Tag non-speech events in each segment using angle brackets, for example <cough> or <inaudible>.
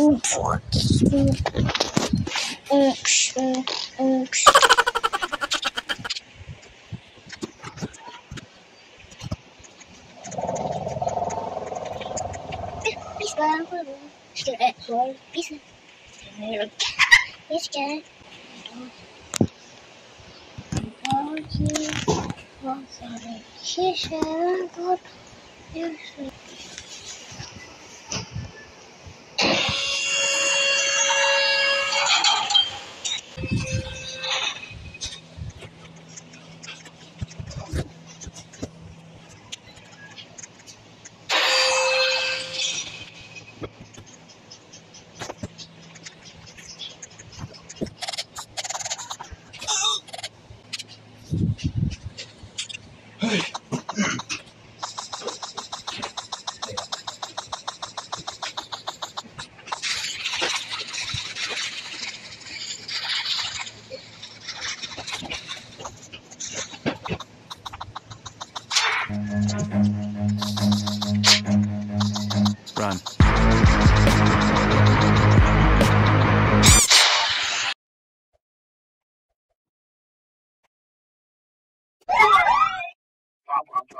oops, oops, oops. Let's go. Thank you. wow, wow, wow.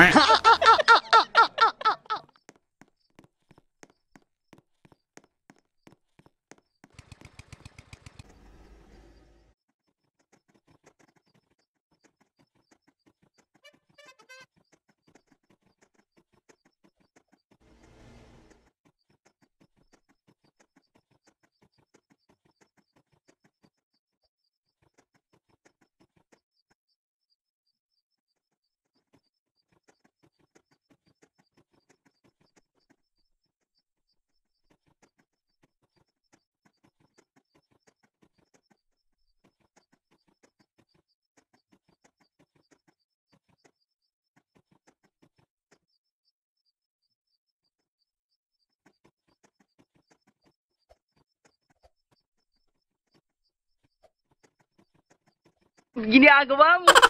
Quack. <laughs> Giniagawa mo!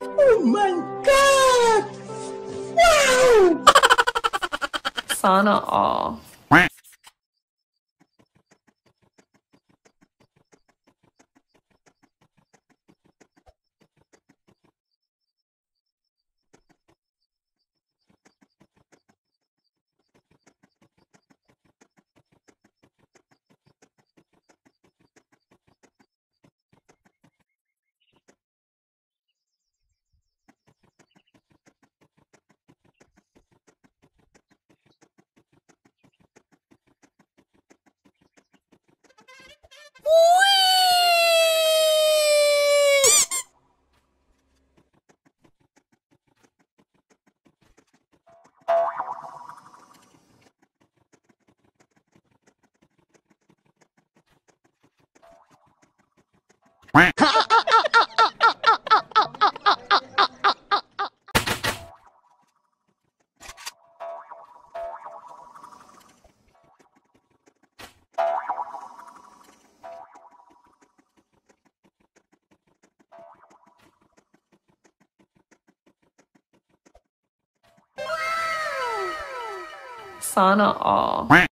Oh my god! Wow! Sana all. Woo! Sana all.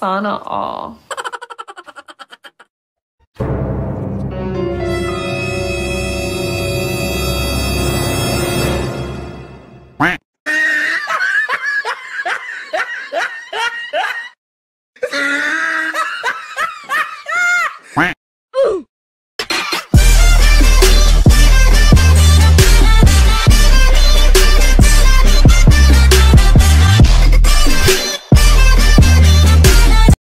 Sana all.